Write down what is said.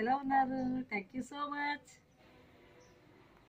ఎలా ఉన్నారు? Thank you so much